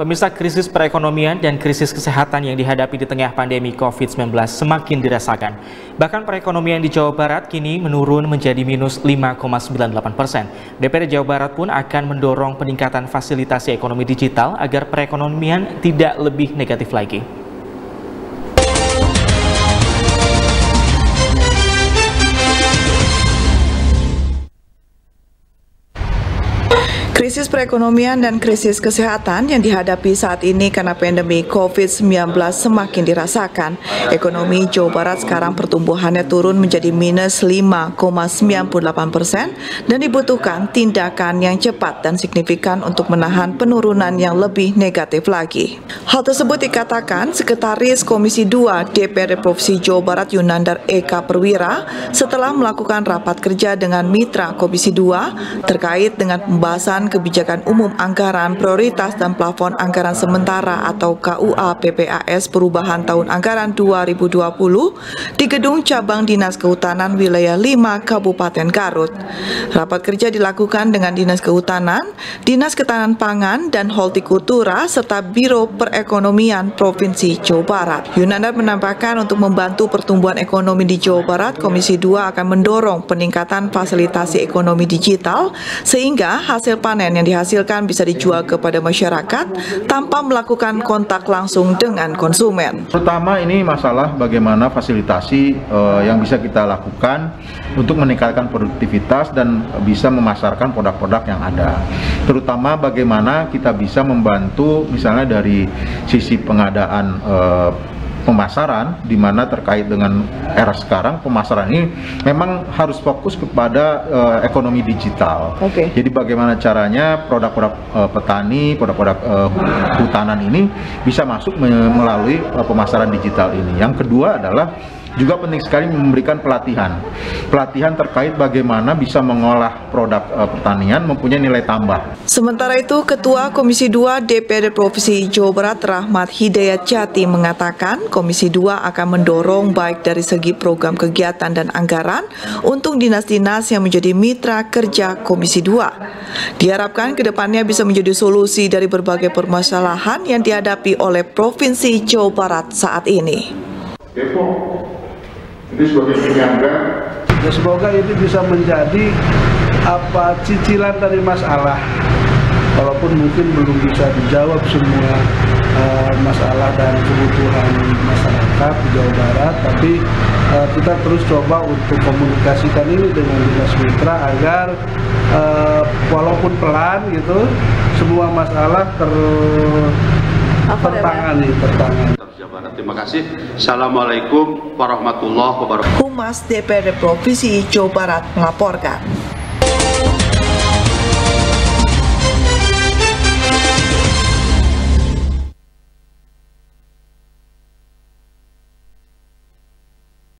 Pemirsa krisis perekonomian dan krisis kesehatan yang dihadapi di tengah pandemi COVID-19 semakin dirasakan. Bahkan perekonomian di Jawa Barat kini menurun menjadi minus 5,98 persen. DPR Jawa Barat pun akan mendorong peningkatan fasilitasi ekonomi digital agar perekonomian tidak lebih negatif lagi. Krisis perekonomian dan krisis kesehatan yang dihadapi saat ini karena pandemi COVID-19 semakin dirasakan. Ekonomi Jawa Barat sekarang pertumbuhannya turun menjadi minus 5,98 persen dan dibutuhkan tindakan yang cepat dan signifikan untuk menahan penurunan yang lebih negatif lagi. Hal tersebut dikatakan Sekretaris Komisi 2 DPRD Provinsi Jawa Barat Yunandar Eka Perwira setelah melakukan rapat kerja dengan mitra Komisi 2 terkait dengan pembahasan Kebijakan Umum Anggaran Prioritas dan Plafon Anggaran Sementara atau KUA PPAS Perubahan Tahun Anggaran 2020 di Gedung Cabang Dinas Kehutanan Wilayah 5 Kabupaten Garut. Rapat kerja dilakukan dengan Dinas Kehutanan, Dinas Ketahanan Pangan, dan Hortikultura serta Biro Perekonomian Provinsi Jawa Barat. Yunandar menambahkan untuk membantu pertumbuhan ekonomi di Jawa Barat, Komisi 2 akan mendorong peningkatan fasilitasi ekonomi digital sehingga hasil panen yang dihasilkan bisa dijual kepada masyarakat tanpa melakukan kontak langsung dengan konsumen. Pertama ini masalah bagaimana fasilitasi uh, yang bisa kita lakukan untuk meningkatkan produktivitas dan bisa memasarkan produk-produk yang ada. Terutama bagaimana kita bisa membantu misalnya dari sisi pengadaan uh, pemasaran di mana terkait dengan era sekarang pemasaran ini memang harus fokus kepada uh, ekonomi digital. Oke. Okay. Jadi bagaimana caranya produk-produk uh, petani, produk-produk uh, hutanan ini bisa masuk melalui uh, pemasaran digital ini. Yang kedua adalah juga penting sekali memberikan pelatihan. Pelatihan terkait bagaimana bisa mengolah produk uh, pertanian mempunyai nilai tambah. Sementara itu, Ketua Komisi 2 DPRD Provinsi Jawa Barat Rahmat Hidayat Jati mengatakan Komisi 2 akan mendorong baik dari segi program kegiatan dan anggaran untuk dinas-dinas yang menjadi mitra kerja Komisi 2. Diharapkan ke depannya bisa menjadi solusi dari berbagai permasalahan yang dihadapi oleh Provinsi Jawa Barat saat ini. Depok ini sebagai penyangga ya semoga ini bisa menjadi apa cicilan dari masalah. Walaupun mungkin belum bisa dijawab semua uh, masalah dan kebutuhan masyarakat di Jawa Barat tapi uh, kita terus coba untuk komunikasikan ini dengan dinas mitra agar uh, walaupun pelan gitu semua masalah ter tertangani tertangani Terima kasih. Assalamualaikum warahmatullahi wabarakatuh. Humas DPRD Provinsi Jawa Barat melaporkan.